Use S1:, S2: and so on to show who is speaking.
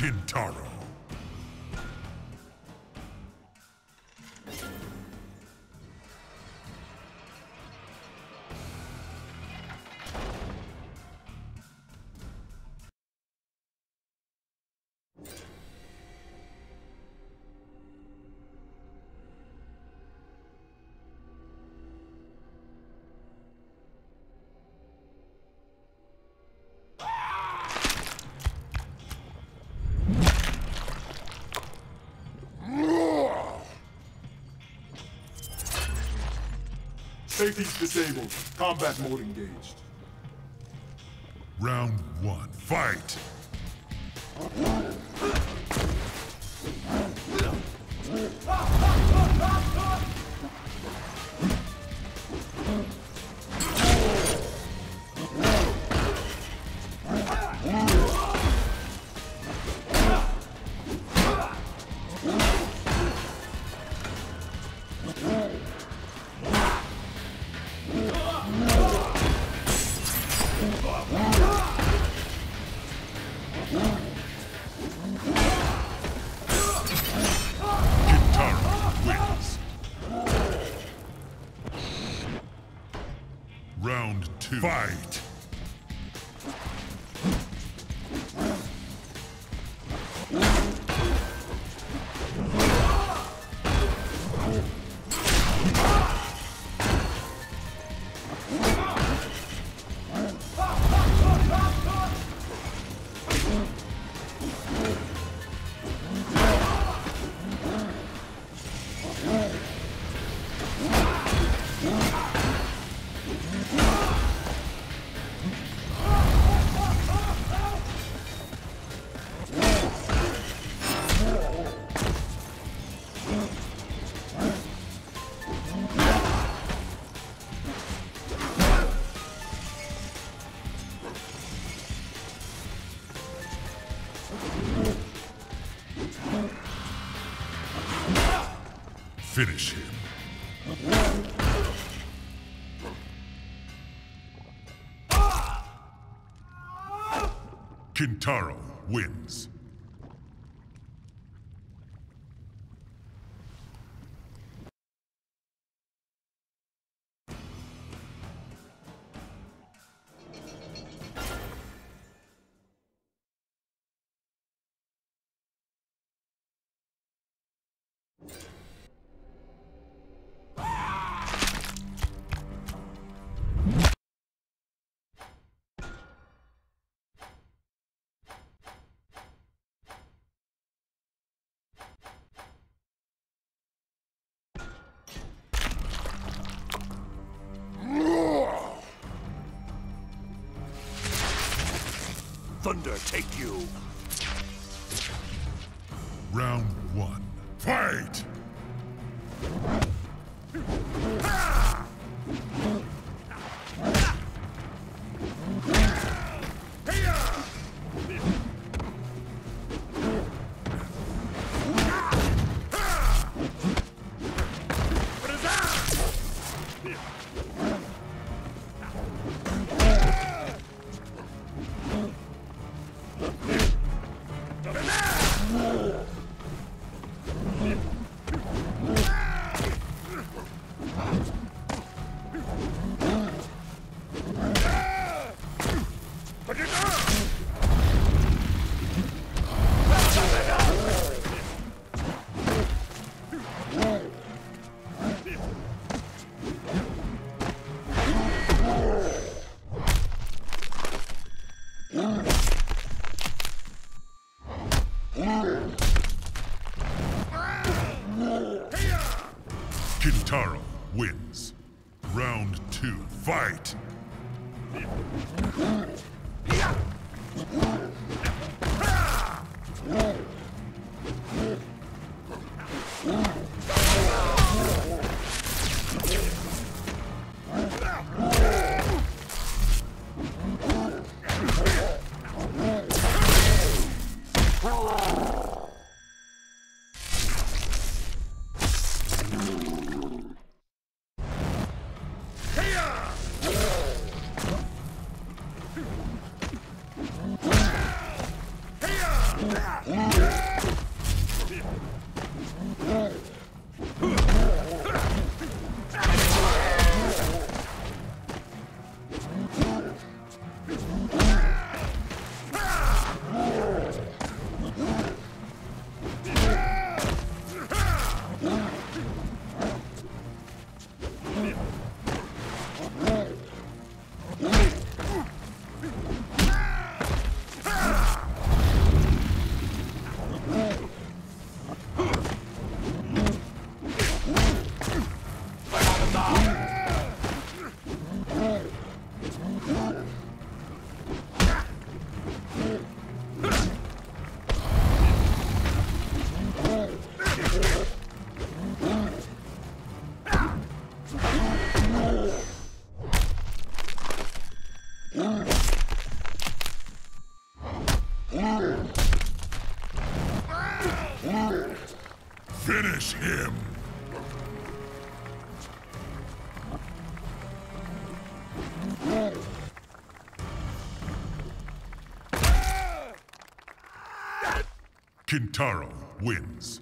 S1: Kintaro.
S2: Safety's disabled. Combat mode engaged.
S1: Round one, fight! Round two, fight! Finish him. Kintaro wins.
S3: Thunder take you.
S1: Round one, fight! Kintaro wins. Round two, fight! Yeah. Finish him! Kintaro wins.